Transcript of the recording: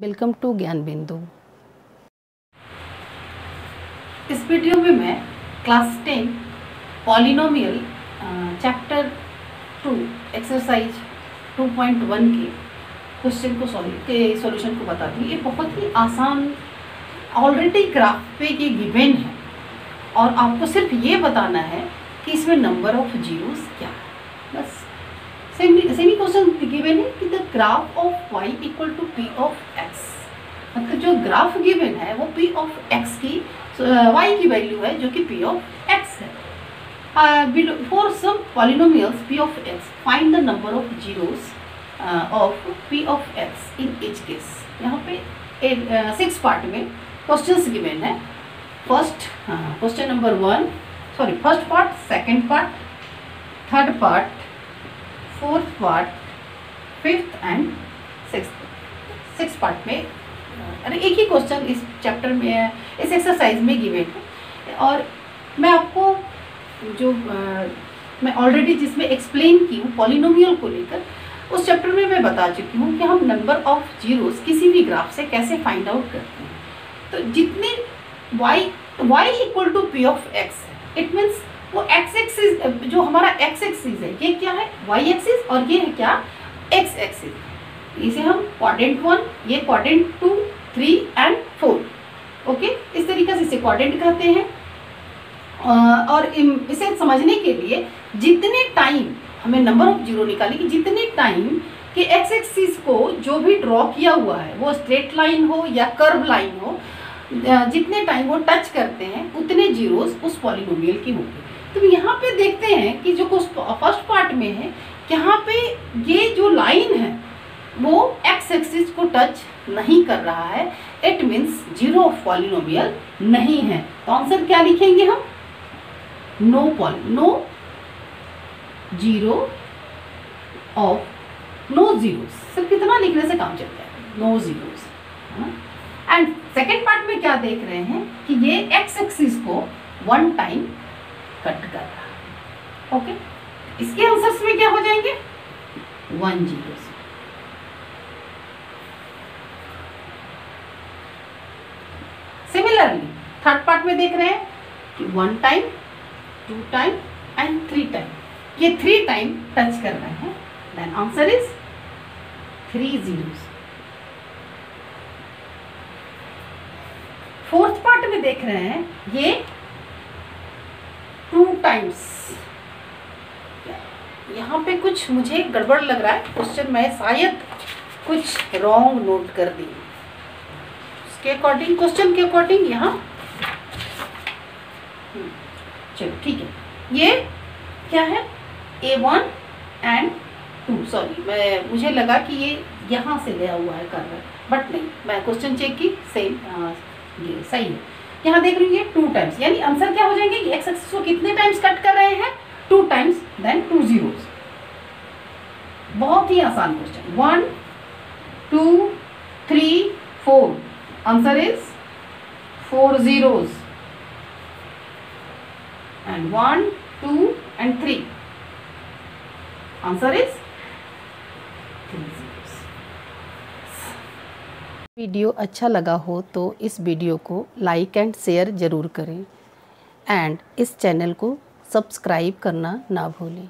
Welcome to ज्ञान बिंदु इस वीडियो में मैं class ten, polynomial chapter two, exercise 2.1 के क्वेश्चन को सॉल्व, के सॉल्यूशन को बताती हूँ। ये बहुत ही आसान ऑलरेडी ग्राफ पे ये गिवन है। और आपको सिर्फ़ ये बताना है कि इसमें नंबर ऑफ़ जीरोस क्या है। बस। सेमी क्वेश्चन गिवन है कि the graph of y equal to p of x. मतलब जो ग्राफ गिवन है, वो p ऑफ़ x की y की वैल्यू है, जो कि p ऑफ़ x है. For some polynomials p of x find the number of zeros of p of x in each case यहाँ पे सिक्स पार्ट में क्वेश्चंस गिवन है. First question number one sorry first part second part third part fourth part fifth and six six part में अरे एक ही question इस chapter में है इस एक्सरसाइज में गिवन है। और मैं आपको जो आ, मैं ऑलरेडी जिसमें एक्सप्लेन की हूँ पॉलिनोमियल को लेकर उस चैप्टर में मैं बता चुकी हूँ कि हम नंबर ऑफ़ जीरोस किसी भी ग्राफ से कैसे फाइंड आउट करते हैं। तो जितने y y equal to p of x it means वो एक्स एक्सिस जो हमारा एक्स एक्सिस है, ये क्या है? वाई एक्सिस और ये है क्या? एक्स एक्सिस इसे हम क्वाड्रेंट वन ये quadrant two three and four okay इस तरीके से इसे क्वाड्रेंट कहते हैं. और इसे समझने के लिए जितने टाइम हमें नंबर ऑफ़ ज़ीरो निकाले कि जितने टाइम कि एक्स एक्सिस को जो भी ड्रॉ किया हुआ है, वो स्ट्रेट लाइन हो या कर्व लाइन हो जितने टाइम वो टच करते हैं, उतने जीरोस उस पॉलिनोमियल की होंगे. तो यहाँ पे देखते हैं कि जो कुछ फ़र्स्ट पार्ट में है, यहाँ पे ये जो लाइन है, वो एक्स एक्सिस को टच नहीं कर रहा है। इट मीन्स ज़ीरो पॉलिनोमियल नहीं है। तो आंसर क्या लिखेंगे हम? No poly no zero of no zero सिर्फ़ कितना लिखने से काम चल जाएगा no zero and second part में क्या देख रहे हैं कि ये एक्स एक्सिस को वन टाइम कट कर रहा ओके इसके आंसर्स में क्या हो जाएँगे? One zero similarly third part में देख रहे हैं कि one time two time and three time ये थ्री टाइम टच कर रहे हैं। Then answer is three zeros fourth part में देख रहे हैं, ये टू टाइम्स यहाँ पे मुझे गड़बड़ लग रहा है क्वेश्चन मैं शायद कुछ रॉन्ग नोट कर दी। उसके अकॉर्डिंग क्वेश्चन के अकॉर्डिंग यहाँ। हम्म, चलो ठीक है। ये क्या है? ए वन एंड टू सॉरी मैं मुझे लगा कि ये यहाँ से लिया हुआ है कर बट नहीं मैं क्वेश्चन चेक की सेम ये सही है। यहाँ देख रही है टू टाइम्स यानी आंसर क्या हो जाएँगे? एक्स एक्सिस को कितने टाइम्स कट कर रहे हैं? Two times then two zeros बहुत ही आसान question one two three four answer is four zeros and one two and three answer is video अच्छा लगा हो तो इस वीडियो को लाइक एंड शेयर ज़रूर करें. एंड इस चैनल को सब्सक्राइब करना ना भूलें.